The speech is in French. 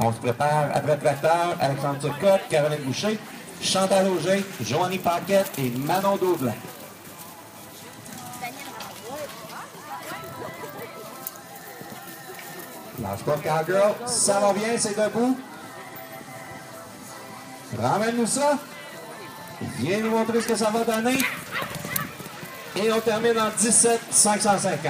On se prépare après tracteur, Alexandre Turcotte, Caroline Boucher, Chantal Auger, Joanie Paquette et Manon Daublanc. Lâche pas Cowgirl, ça va bien, c'est debout. Ramène-nous ça. Viens nous montrer ce que ça va donner. Et on termine en 17 550.